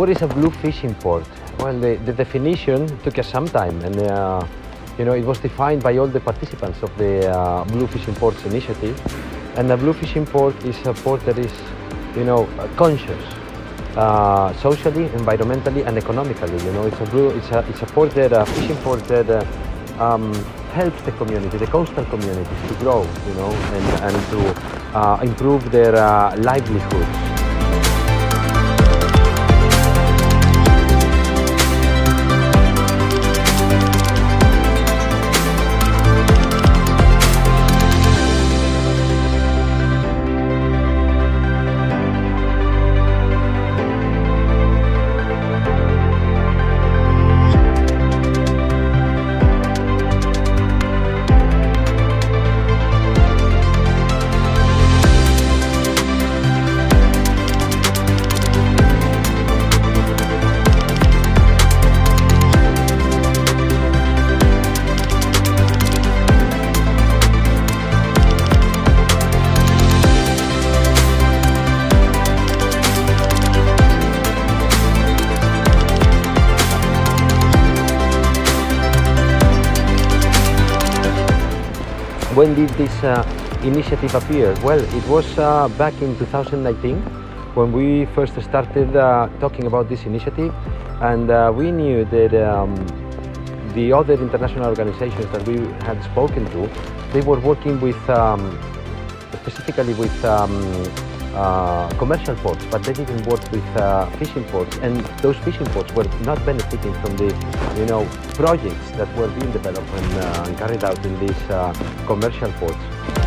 What is a blue fishing port? Well, the, the definition took us some time, and uh, you know it was defined by all the participants of the uh, Blue Fishing Ports initiative. And a blue fishing port is a port that is, you know, conscious, uh, socially, environmentally, and economically. You know, it's a blue, it's a, it's a port that a fishing port that uh, um, helps the community, the coastal communities, to grow. You know, and and to uh, improve their uh, livelihoods. When did this uh, initiative appear? Well, it was uh, back in 2019 when we first started uh, talking about this initiative, and uh, we knew that um, the other international organizations that we had spoken to, they were working with um, specifically with um, uh, commercial ports, but they didn't work with uh, fishing ports, and those fishing ports were not benefiting from the, you know, projects that were being developed and, uh, carried out in these uh, commercial ports.